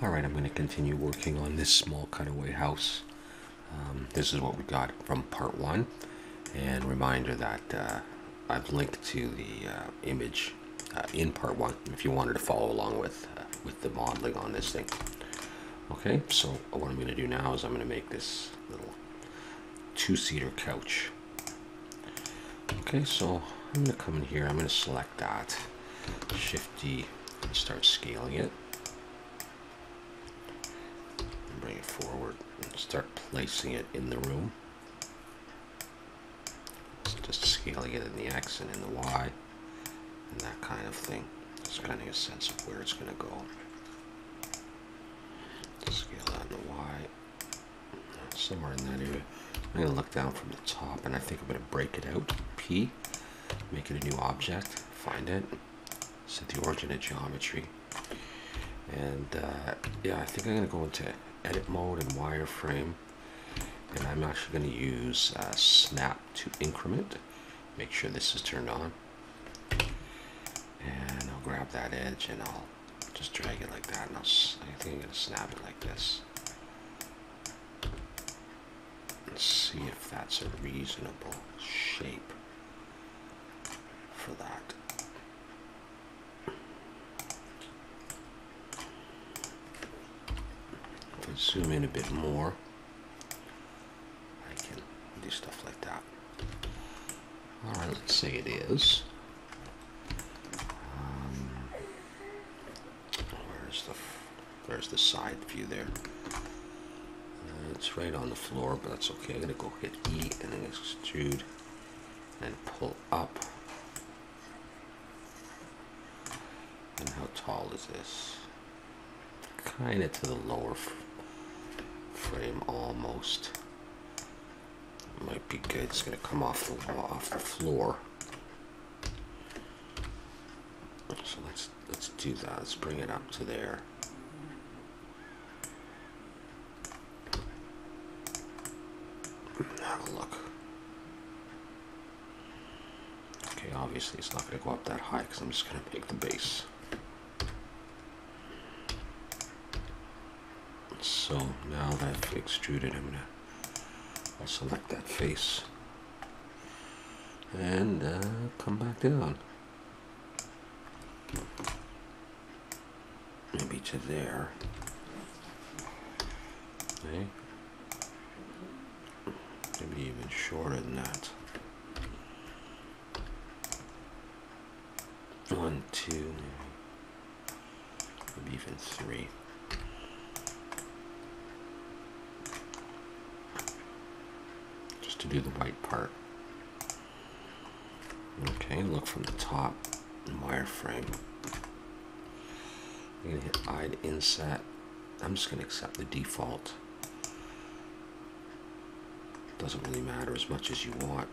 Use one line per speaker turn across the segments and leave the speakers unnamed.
All right, I'm going to continue working on this small cutaway house. Um, this is what we got from part one. And reminder that uh, I've linked to the uh, image uh, in part one if you wanted to follow along with, uh, with the modeling on this thing. Okay, so what I'm going to do now is I'm going to make this little two-seater couch. Okay, so I'm going to come in here, I'm going to select that, Shift D, and start scaling it. And bring it forward and start placing it in the room. Just scaling it in the X and in the Y and that kind of thing. Just kind of a sense of where it's going to go. Scale that in the Y, somewhere in that area. I'm going to look down from the top and I think I'm going to break it out. P, make it a new object, find it, set the origin of geometry. And uh, yeah, I think I'm going to go into edit mode and wireframe. And I'm actually going to use uh, snap to increment. Make sure this is turned on. And I'll grab that edge and I'll just drag it like that. And I'll, I think I'm going to snap it like this. Let's see if that's a reasonable shape for that. If I zoom in a bit more, I can do stuff like that. Alright, let's say it is. Um, where's the there's the side view there. Uh, it's right on the floor, but that's okay. I'm gonna go hit E and then extrude and pull up. And how tall is this? Kind of to the lower frame, almost. Might be good. It's gonna come off the off the floor. So let's let's do that. Let's bring it up to there. Have a look. Okay, obviously it's not to go up that high because I'm just to make the base. So now that I've extruded, I'm to I'll select that face and uh, come back down. Maybe to there. Okay. Maybe even shorter than that. One, two, maybe even three. Just do the white part. Okay, look from the top, wireframe. I'm gonna hit to inset. I'm just gonna accept the default. Doesn't really matter as much as you want.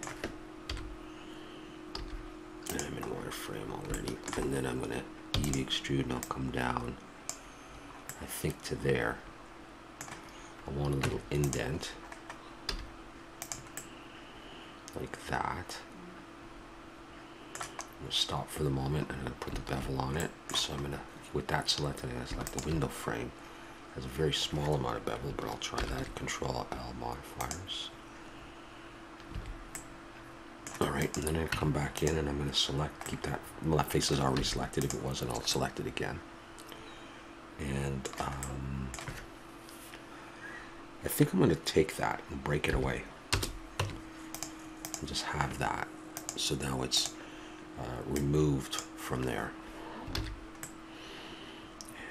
And I'm in wireframe already. And then I'm gonna E to extrude and I'll come down, I think to there. I want a little indent. Like that. I'm gonna stop for the moment. And I'm gonna put the bevel on it. So I'm gonna, with that selected, I'm gonna select the window frame. It has a very small amount of bevel, but I'll try that. Control L modifiers. All right, and then I come back in and I'm going to select, keep that left face is already selected. If it wasn't, I'll select it again. And um, I think I'm going to take that and break it away. Just have that. So now it's uh, removed from there.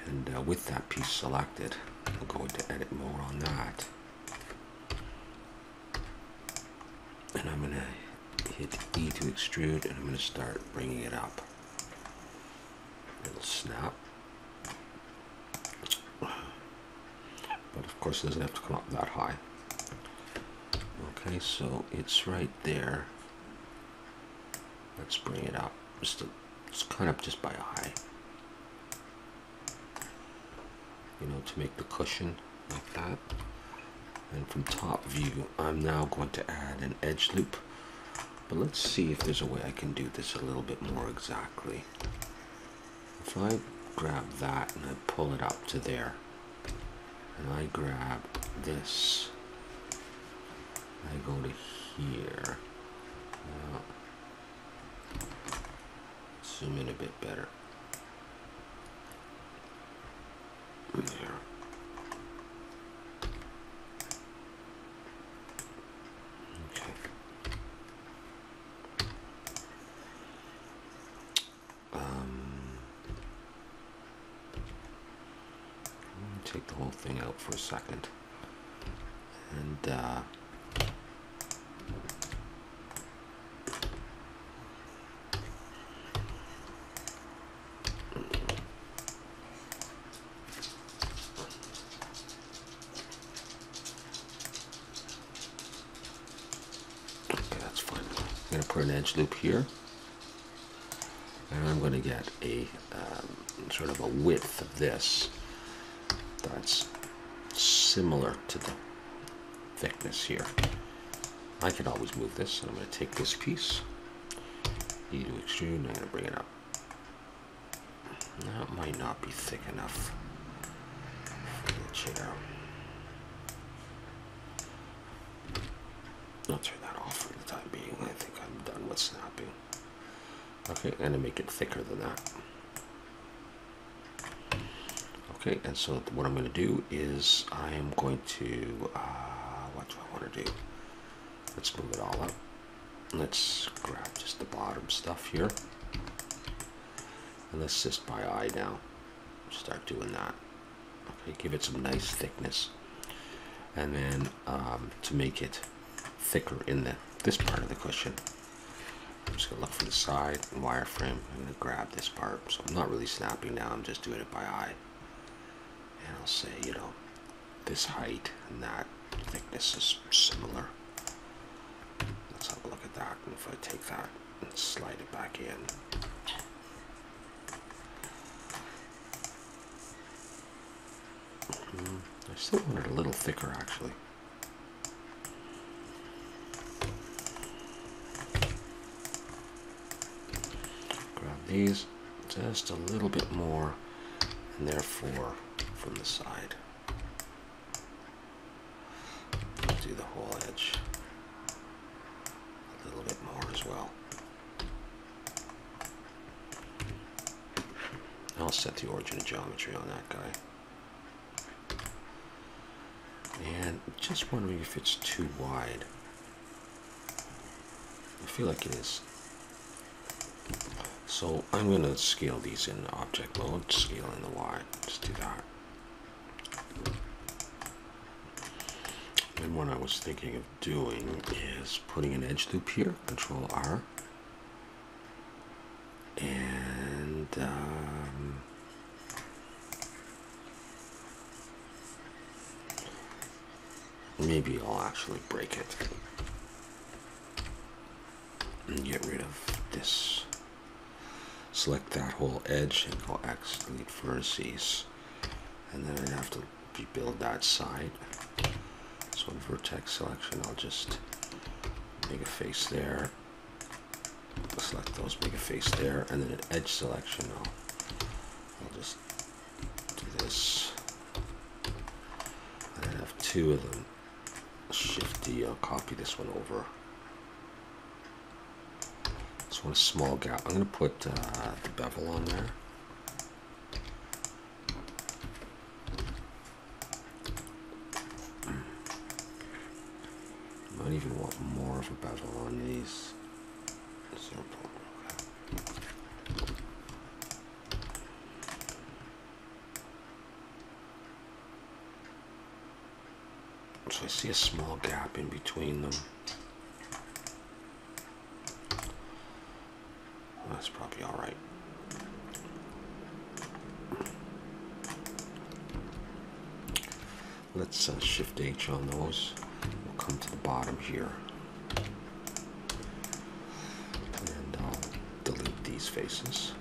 And uh, with that piece selected, I'll go into edit mode on that. And I'm to hit E to extrude and I'm to start bringing it up. It'll snap. But of course it doesn't have to come up that high. Okay, so it's right there. Let's bring it up. Just to, it's kind of just by eye. You know, to make the cushion like that. And from top view, I'm now going to add an edge loop. But let's see if there's a way I can do this a little bit more exactly. If I grab that and I pull it up to there, and I grab this. I go to here. Zoom in a bit better. There. Okay. Um, take the whole thing out for a second. And uh, Okay, that's fine. I'm loop here. And I'm going to get a um, sort of a width of this that's similar to the thickness here. I can always move this. And I'm going to take this piece, E to extrude, and I'm going to bring it up. That might not be thick enough for the chair. I'll that off for the time being. I think With snapping. Okay, and to make it thicker than that. Okay, and so what I'm going to do is I am going to, uh, what do I want to do? Let's move it all up. Let's grab just the bottom stuff here. And let's just by eye now start doing that. Okay, give it some nice thickness. And then um, to make it thicker in the this part of the cushion, I'm just gonna look for the side and wireframe. I'm gonna grab this part. So I'm not really snapping now, I'm just doing it by eye. And I'll say, you know, this height and that thickness is similar. Let's have a look at that. And if I take that and slide it back in. Mm, I still want it a little thicker actually. Grab these just a little bit more and therefore from the side. Do the whole edge a little bit more as well. I'll set the origin of geometry on that guy. And just wondering if it's too wide. I feel like it is. So I'm going to scale these in object mode, scale in the Y. Just do that. And what I was thinking of doing is putting an edge loop here, Control R. And um, maybe I'll actually break it and get rid of this. Select that whole edge and go X, delete vertices. And then I have to rebuild that side. So in vertex selection, I'll just make a face there. Select those, make a face there. And then an edge selection, I'll, I'll just do this. And I have two of them. Shift D, I'll copy this one over. Want a small gap. I'm going to put uh, the bevel on there. I Might even want more of a bevel on these. So I see a small gap in between them. That's probably all right. Let's uh, on those. We'll come to the bottom here. And I'll delete these faces.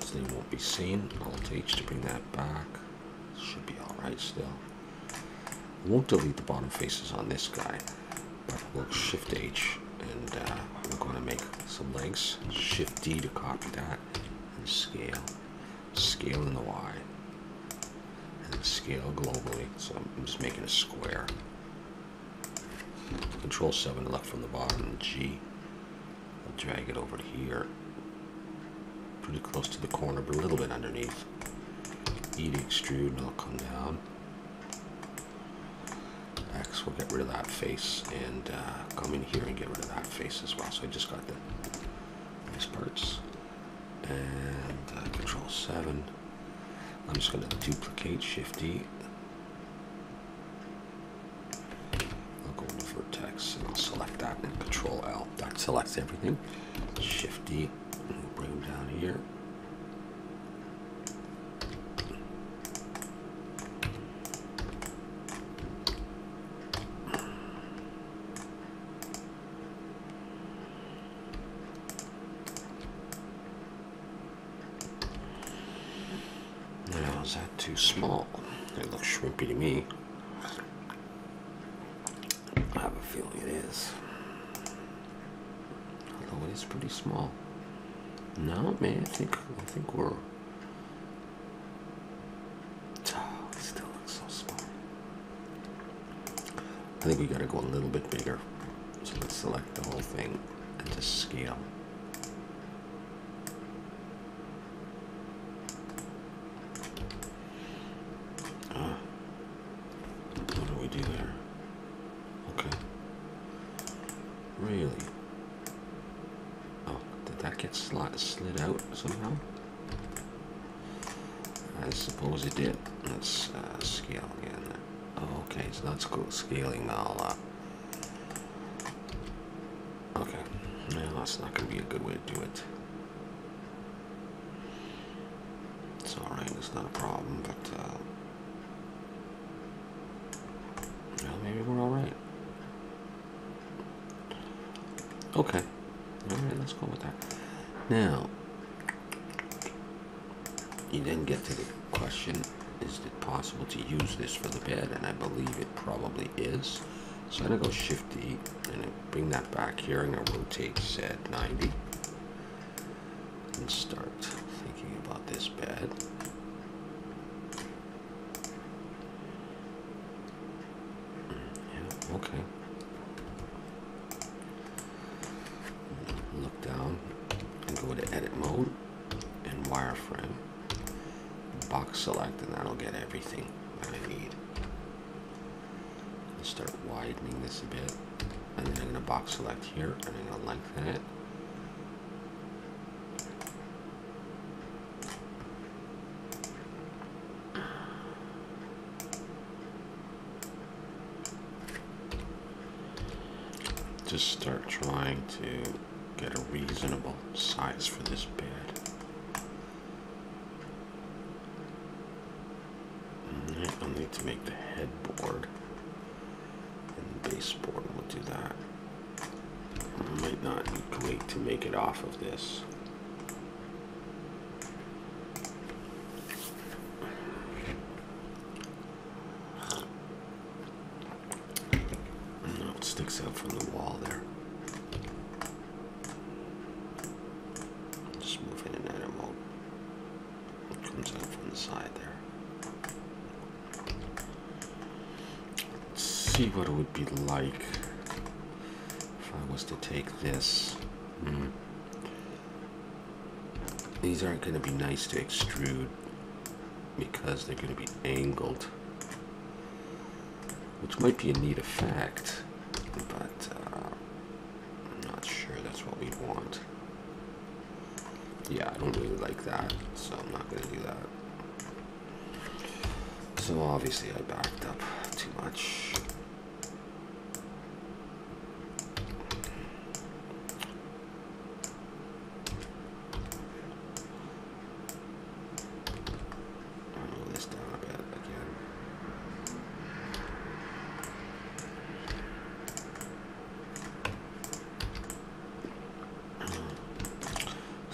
So they won't be seen. Alt H to bring that back. Should be all right still. won't delete the bottom faces on this guy but we'll shift H and uh, we're going to make some legs shift D to copy that and scale scale in the Y, scale globally. So I'm just making a square. Control 7 left from the bottom, G. I'll drag it over here. Pretty close to the corner, but a little bit underneath. E to extrude, and I'll come down. X we'll get rid of that face, and uh, come in here and get rid of that face as well. So I just got the these parts. And uh, Control 7. I'm just going to duplicate Shift E vertex and I'll select that and control L. That selects everything. Shift D and bring them down here. Now is that too small? It looks shrimpy to me. I have a feeling it is. Although it is pretty small. No, man, I think I think we're. Oh, it still looks so small. I think we got to go a little bit bigger. So let's select the whole thing and just scale. somehow? I suppose it did. Let's uh, scale again. Oh, okay, so that's cool. Scaling all up. Okay, well, that's not going to be a good way to do it. It's alright, it's not a problem, but, uh, well, maybe we're alright. Okay. Alright, let's go with that. Now, you then get to the question, is it possible to use this for the bed? And I believe it probably is. So I'm going to go Shift D and bring that back here and I rotate Z 90 and start thinking about this bed. Yeah, okay. Look down and go to edit mode and wireframe box select and that'll get everything that I need. I'll start widening this a bit and then I'm going to box select here and I'm going to lengthen it. Just start trying to get a reasonable size for this bed. I'll need to make the headboard and baseboard. We'll do that. I might not wait to make it off of this. No, it sticks out from the wall there. Just move in and out of mode. It comes out from the side there. see what it would be like if I was to take this. Mm. These aren't going to be nice to extrude because they're going to be angled, a neat effect, but uh, I'm not sure that's what we want. Yeah, I don't really like that, so I'm not going to do that. So obviously I backed up too much.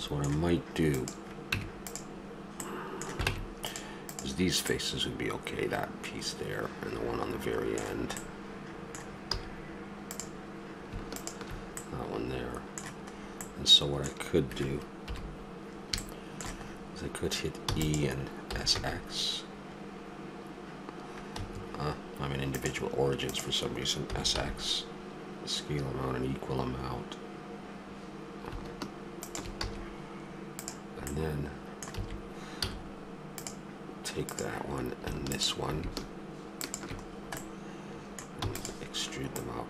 So what I might do is these faces would be okay, that piece there and the one on the very end. That one there. And so what I could do is I could hit E and SX. Uh, I'm in individual origins for some reason. SX, scale amount and equal amount. And then take that one and this one extrude them out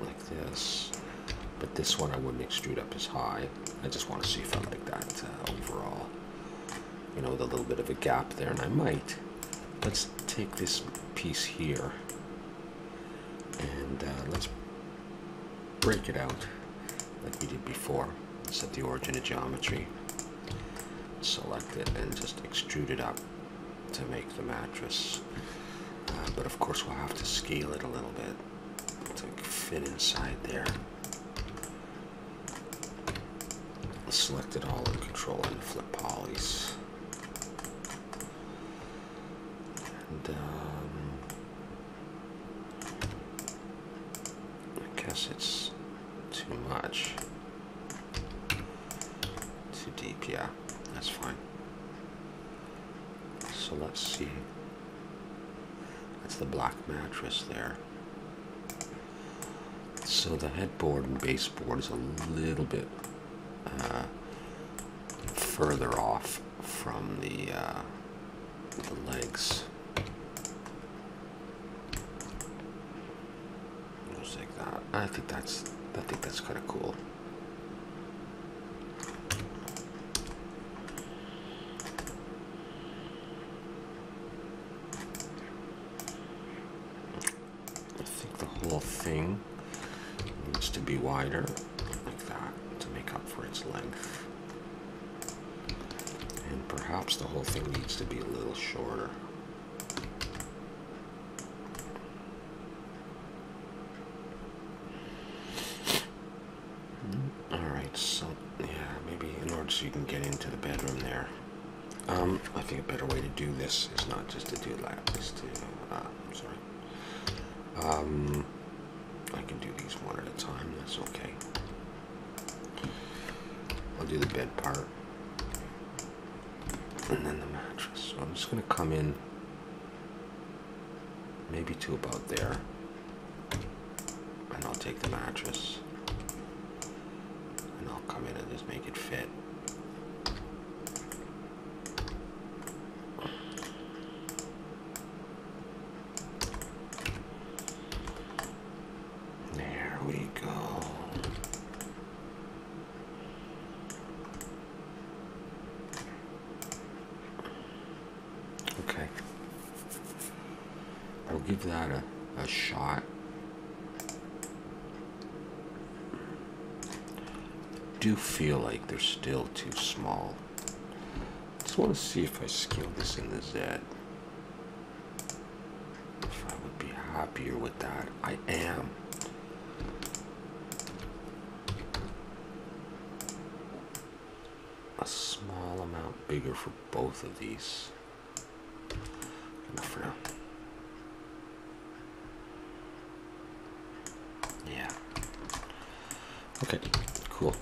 like this. But this one I wouldn't extrude up as high. I just want to see if I like that uh, overall. You know, with a little bit of a gap there, and I might. Let's take this piece here and uh, let's break it out like we did before. Set the origin of geometry, select it, and just extrude it up to make the mattress. Uh, but of course, we'll have to scale it a little bit to fit inside there. select it all and control and flip polys. And um, I guess it's too much. Too deep, yeah, that's fine. So let's see. That's the black mattress there. So the headboard and baseboard is a little bit uh, further off from the, uh, the legs. Just like that. I think that's I think that's kind of cool. I think the whole thing needs to be wider like that to make up for its length. And perhaps the whole thing needs to be a little shorter. Alright, so yeah, maybe in order so you can get into the bedroom there. Um, I think a better way to do this is not just to do that, is to, uh, sorry. Um, I can do these one at a time, that's okay. I'll do the bed part. And then the mattress. So I'm just going to come in maybe to about there. And I'll take the mattress. And I'll come in and just make it fit. There we go. Okay. I'll give that a, a shot. do feel like they're still too small. Just want to see if I scale this in the Z. If I would be happier with that. I am. A small amount bigger for both of these. Enough for now. Yeah. Okay, cool.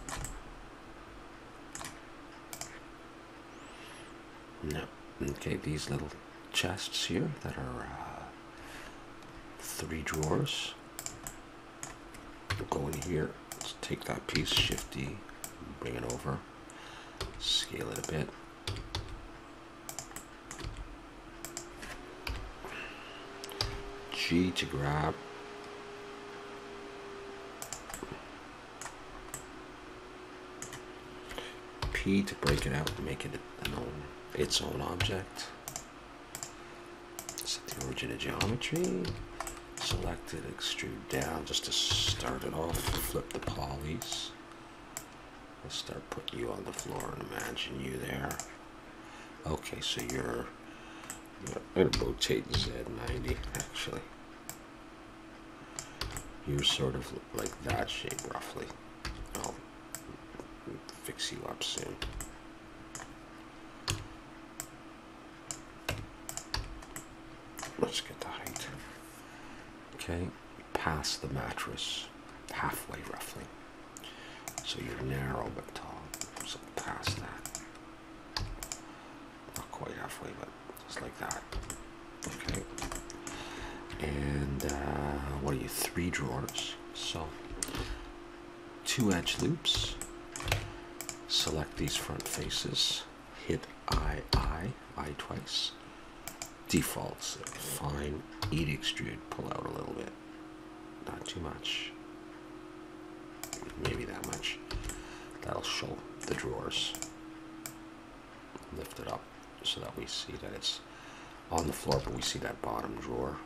No. Okay, these little chests here that are uh, three drawers. We'll go in here. Let's take that piece, Shift D, bring it over, scale it a bit. G to grab. P to break it out and make it its own object. Origin of geometry. Select it, extrude down just to start it off. Flip the polys. Let's start putting you on the floor and imagine you there. Okay, so you're, you're I'm gonna rotate Z90 actually. You're sort of like that shape roughly. I'll fix you up soon. Let's get the height. Okay, past the mattress, halfway roughly. So you're narrow but tall, so past that. Not quite halfway, but just like that. Okay. And uh, what are you? Three drawers. So two edge loops. Select these front faces. Hit I, I, I twice. Defaults. Fine. Eat extrude. Pull out a little bit. Not too much. Maybe that much. That'll show the drawers. Lift it up so that we see that it's on the floor, but we see that bottom drawer.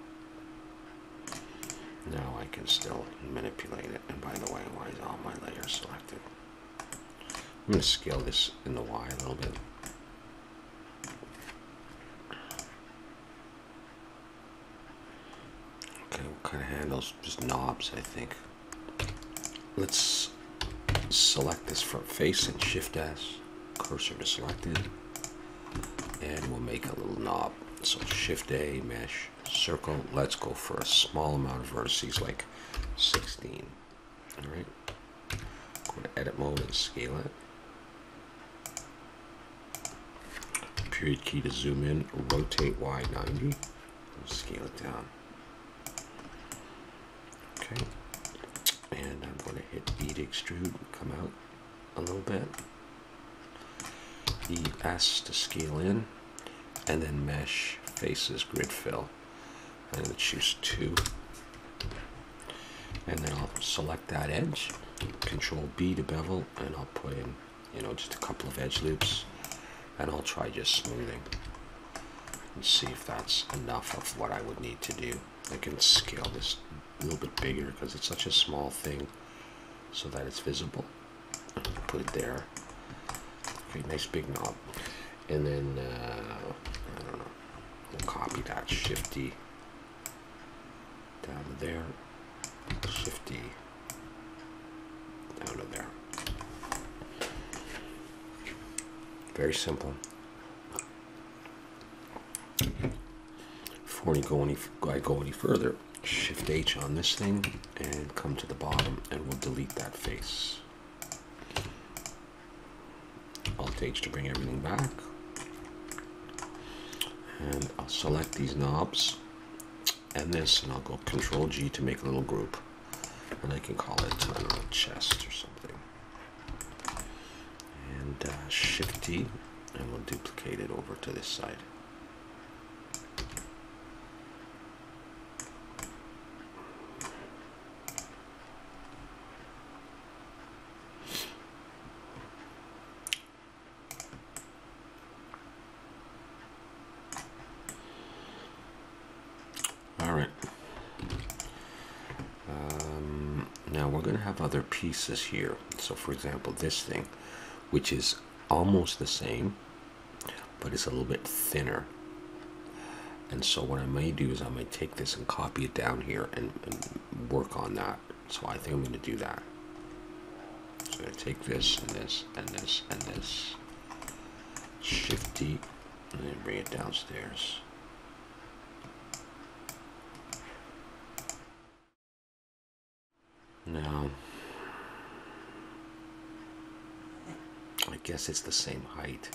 Now I can still manipulate it. And by the way, why is all my layers selected? I'm going to scale this in the Y a little bit. Okay, what kind of handles? Just knobs, I think. Let's select this front face and Shift S, cursor to selected, and we'll make a little knob. So Shift A, mesh, circle. Let's go for a small amount of vertices, like 16. All right. Go to edit mode and scale it. Period key to zoom in, rotate Y 90, scale it down. Okay. And I'm going to hit to extrude, come out a little bit. The ES to scale in, and then mesh faces grid fill. I'm going to choose two. And then I'll select that edge, control B to bevel, and I'll put in, you know, just a couple of edge loops. And I'll try just smoothing and see if that's enough of what I would need to do. I can scale this a little bit bigger because it's such a small thing so that it's visible. Put it there. Okay, nice big knob. And then, uh, I don't know, we'll copy that Shift D down to there, Shift D down to there. Very simple. Before you go any, I go any further, Shift H on this thing and come to the bottom, and we'll delete that face. Alt H to bring everything back. And I'll select these knobs and this, and I'll go Control G to make a little group. And I can call it, I chest or something. And uh, Shift D, and we'll duplicate it over to this side. All right. Um, now we're going to have other pieces here. So for example, this thing, which is almost the same, but it's a little bit thinner. And so what I may do is I may take this and copy it down here and, and work on that. So I think I'm going to do that. So I take this and this and this and this. Shift D and then bring it downstairs. Now, I guess it's the same height.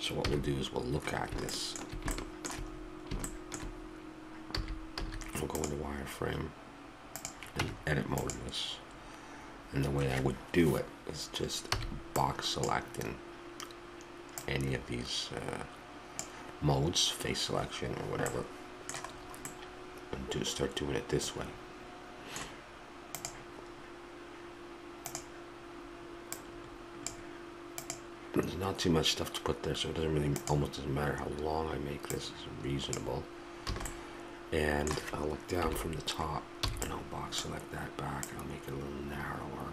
So what we'll do is we'll look at this. We'll go into wireframe and edit mode this. And the way I would do it is just box selecting any of these uh, modes, face selection or whatever, and do start doing it this way. There's not too much stuff to put there, so it doesn't really, almost doesn't matter how long I make this. It's reasonable. And I'll look down from the top, and I'll box select that back, and I'll make it a little narrower.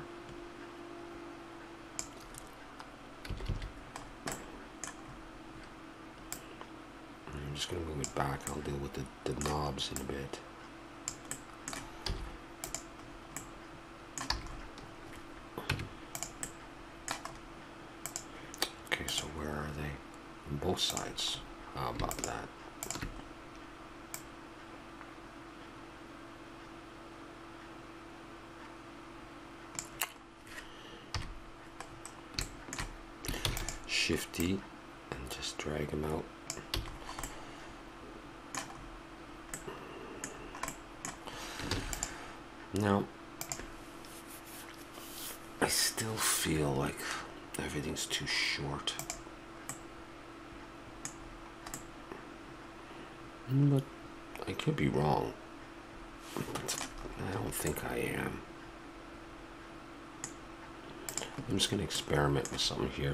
I'm just going to move it back. I'll deal with the, the knobs in a bit. Okay, so where are they? On both sides. Um, How about that? Shift D and just drag them out. Now, I still feel like everything's too short. Mm, but I could be wrong. But I don't think I am. I'm just going to experiment with something here.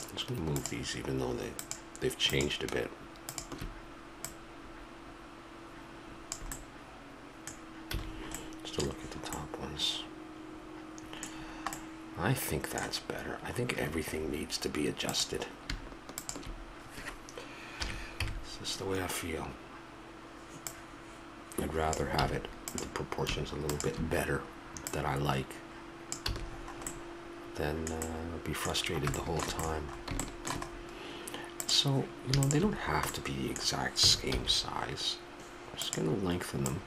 I'm just going to move these even though they, they've changed a bit. Just to look at the top ones. I think that's better. I think everything needs to be adjusted. This is the way I feel. I'd rather have it the proportions a little bit better that I like than uh, be frustrated the whole time. So, you know, they don't have to be the exact same size. I'm just going to lengthen them.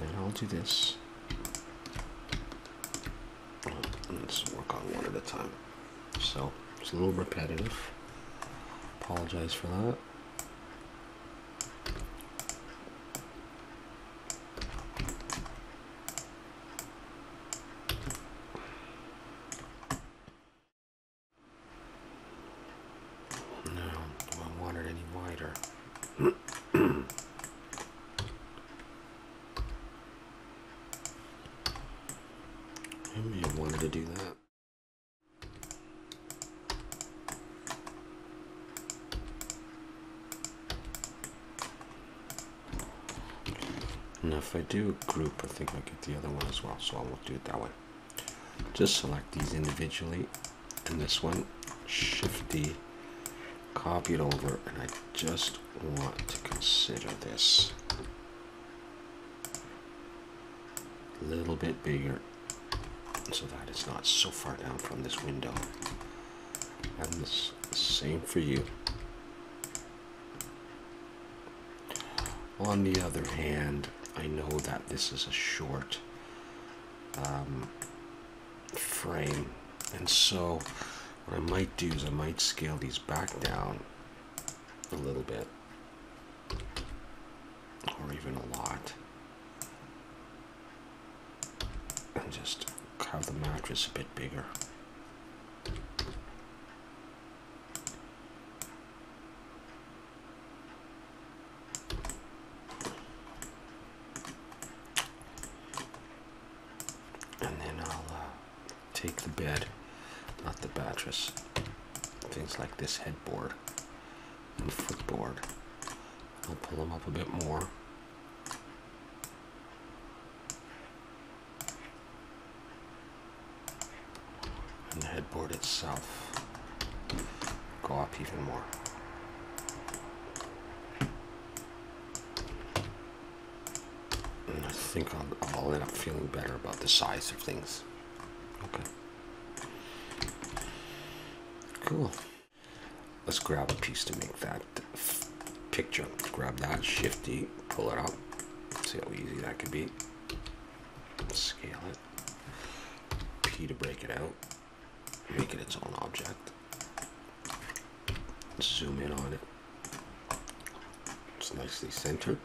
And I'll do this. Let's a time. So, it's a little repetitive. Apologize for that. If I do a group, I think I get the other one as well, so I will do it that way. Just select these individually, and this one, Shift-D, copy it over, and I just want to consider this a little bit bigger so that it's not so far down from this window. And the same for you. On the other hand, I know that this is a short um, frame. And so what I might do is I might scale these back down a little bit. Or even a lot. And just have the mattress a bit bigger. This headboard and footboard. I'll pull them up a bit more. And the headboard itself go up even more. And I think I'll, I'll end up feeling better about the size of things. Okay. Cool grab a piece to make that picture. Grab that, Shift D, pull it up. See how easy that could be. Scale it. P to break it out. Make it its own object. Zoom in on it. It's nicely centered,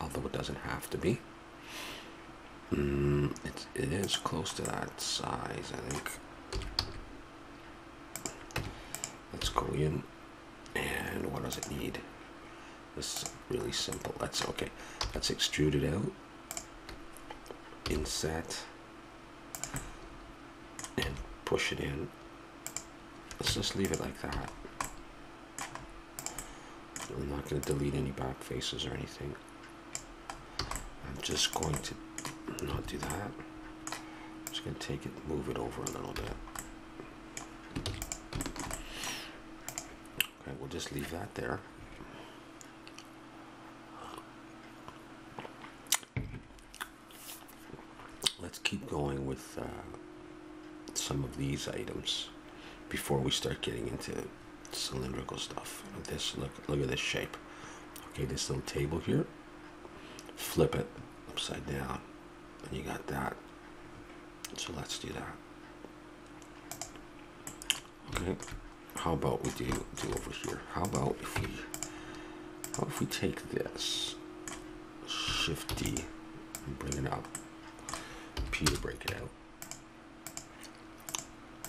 although it doesn't have to be. Mm, it, it is close to that size, I think. Let's go in and what does it need? This is really simple. That's okay. Let's extrude it out. Inset and push it in. Let's just leave it like that. I'm not going to delete any back faces or anything. I'm just going to not do that. I'm just going to take it, move it over a little bit. We'll just leave that there. Let's keep going with uh, some of these items before we start getting into cylindrical stuff. This. Look, look at this shape. Okay, this little table here. Flip it upside down, and you got that. So let's do that. Okay. How about we do do over here? How about if we how if we take this Shift D and bring it up. P to break it out.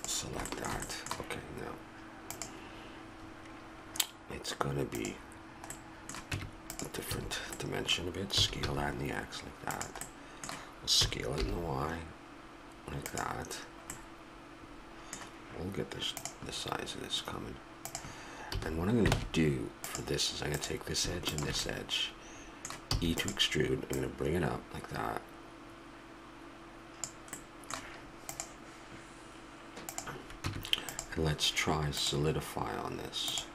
Select that. Okay, now it's gonna be a different dimension of it. Scale that in the X like that. Scale it in the Y like that. We'll get this the size of this coming. And what I'm going to do for this is I'm going to take this edge and this edge, E to extrude, I'm going to bring it up like that. And let's try solidify on this.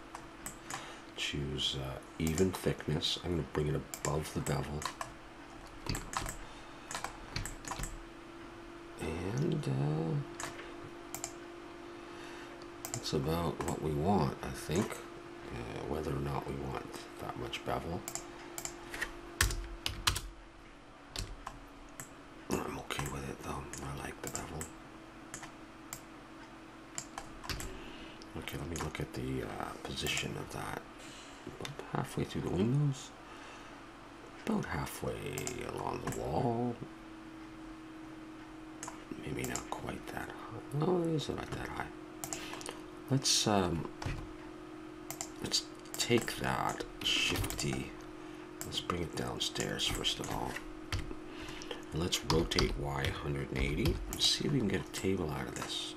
Choose uh, even thickness. I'm going to bring it above the bevel. And uh, that's about what we want, I think. Uh, whether or not we want that much bevel. I'm okay with it though. I like the bevel. Okay, let me look at the uh, position of that. About halfway through the windows. About halfway along the wall. Maybe not quite that high. No, it is about that high. Let's um, let's take that Shift D. Let's bring it downstairs first of all. And let's rotate Y 180 and see if we can get a table out of this.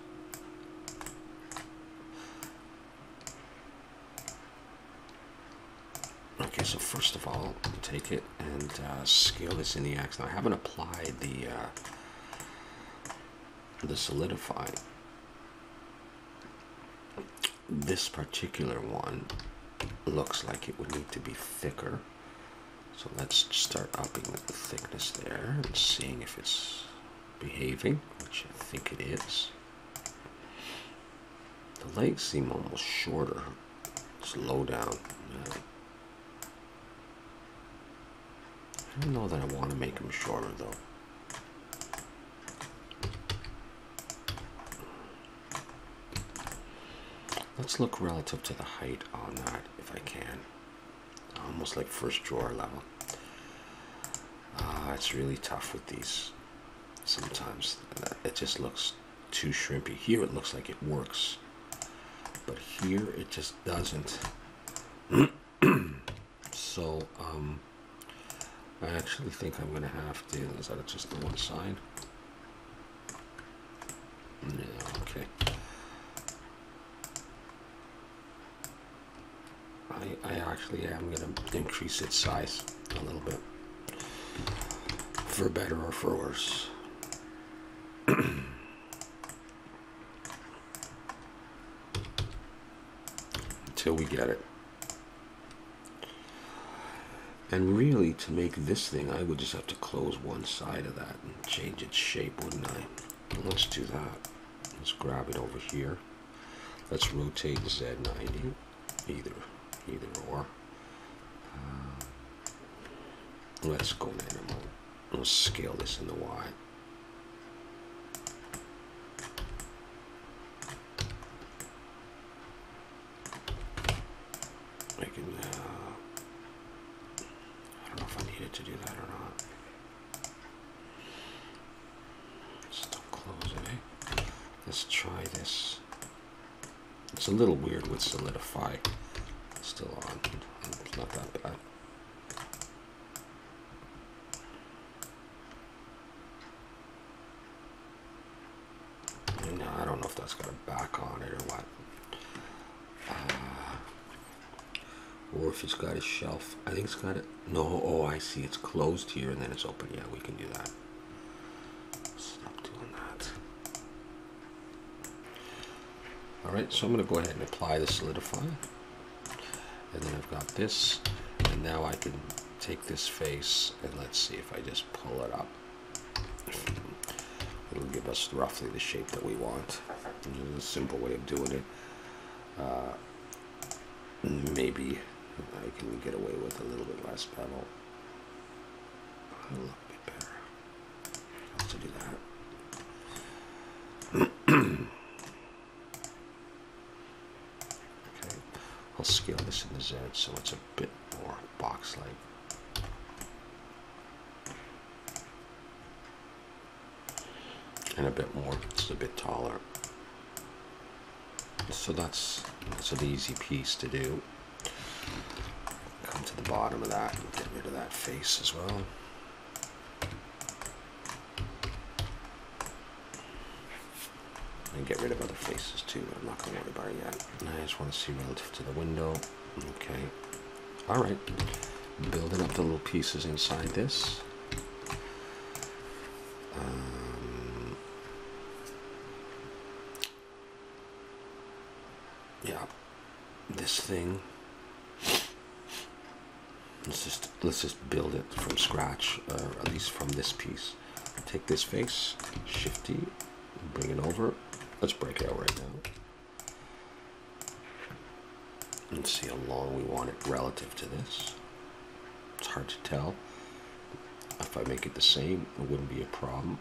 Okay, so first of all, take it and uh, scale this in the X. Now I haven't applied the uh, the solidify this particular one looks like it would need to be thicker. So let's start upping the thickness there and seeing if it's behaving, which I think it is. The legs seem almost shorter. It's low down. I don't know that I want to make them shorter though. Let's look relative to the height on that if I can. Almost like first drawer level. Uh, it's really tough with these sometimes. It just looks too shrimpy. Here it looks like it works. But here it just doesn't. so, um, I actually think I'm going to have to, is that just the one side? Yeah, okay. I, I actually I'm going to increase its size a little bit. For better or for worse. Until we get it. And really, to make this thing, I would just have to close one side of that and change its shape, wouldn't I? Let's do that. Let's grab it over here. Let's rotate Z90, either either or. Uh, let's go minimal. Let's scale this in the Y. I can, uh, I don't know if I needed to do that or not. Still close it, eh? Let's try this. It's a little weird with solidify still on. It's not that bad. No, I don't know if that's got a back on it or what. Uh, or if it's got a shelf. I think it's got a, No, oh, I see. It's closed here and then it's open. Yeah, we can do that. Stop doing that. All right, so I'm going to go ahead and apply the solidify and then I've got this and now I can take this face and let's see if I just pull it up it'll give us roughly the shape that we want this is a simple way of doing it uh, maybe I can get away with a little bit less bevel. A little bit better. To do that. okay, I'll scale this in the Z so it's a bit more box-like. And a bit more, it's a bit taller. So that's, that's an easy piece to do. The bottom of that and get rid of that face as well. And get rid of other faces too, but I'm not going to worry about it yet. I just want to see relative to the window. Okay. All right. Building up the little pieces inside this. Um, yeah. This thing. Let's just let's just build it from scratch, or at least from this piece. This Shift D, bring it over. Let's break out right now. And see how long we want it relative to this. It's hard to tell. If I make it the same, it wouldn't be a problem.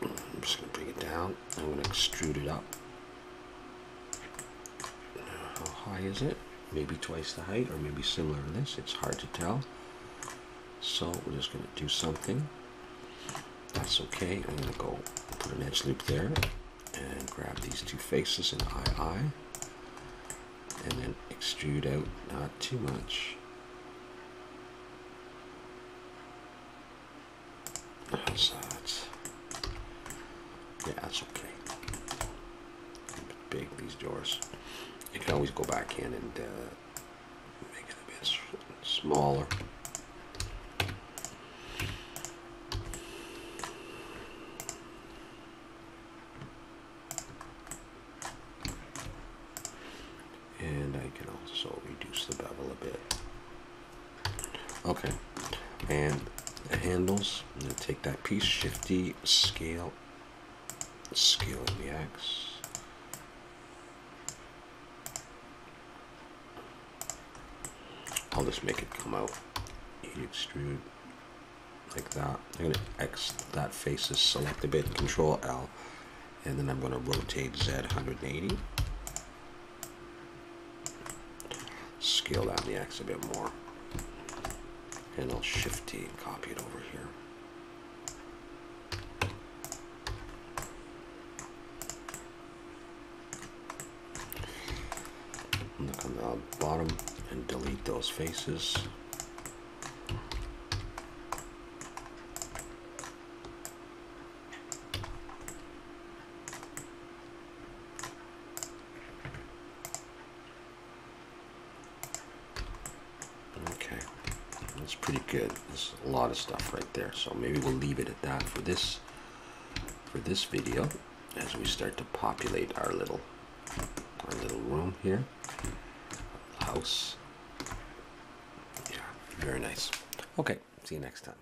I'm just going to bring it down. I'm going to extrude it up. How high is it? Maybe twice the height or maybe similar to this. It's hard to tell. So we're just going to do something. That's okay. I'm going to go put an edge loop there and grab these two faces in II and then extrude out not too much. How's that? Yeah, that's okay. Big these doors. You can always go back in and uh, make it a bit smaller. and I can also reduce the bevel a bit. Okay, and the handles, I'm going to take that piece, Shift D, scale, scale in the X. I'll just make it come out, extrude, like that. I'm going to X that faces, select a bit, Control L, and then I'm going to rotate Z 180. scale down the X a bit more. And I'll Shift D and copy it over here. On the bottom and delete those faces. It's pretty good. There's a lot of stuff right there. So maybe we'll leave it at that for this for this video as we start to populate our little our little room here. House. Yeah, very nice. Okay, see you next time.